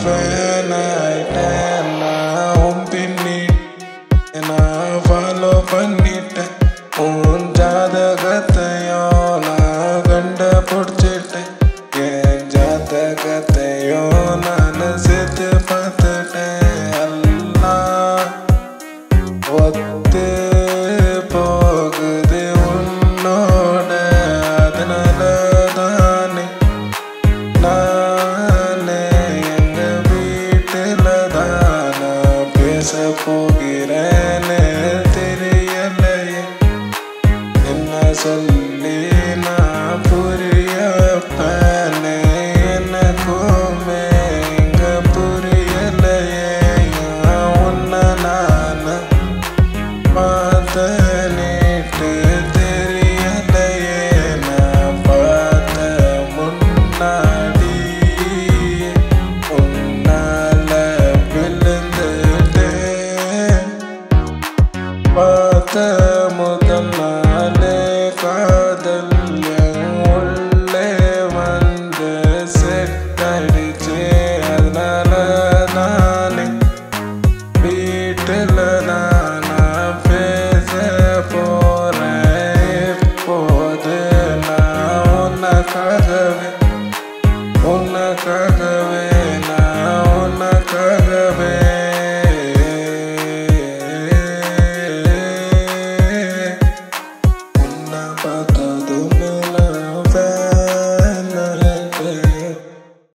ஃபேனாய் நான் பின்னிட்டேன் நான் ஃபாலோ பண்ணிட்டேன் உன் ஜாதகத்தையும் நான் கண்ட பிடிச்சிட்டேன் என் ஜாதகத்தையும் நான் சேர்த்து பார்த்துட்டேன் எல்லாம் ஒத்து போகுது yeah.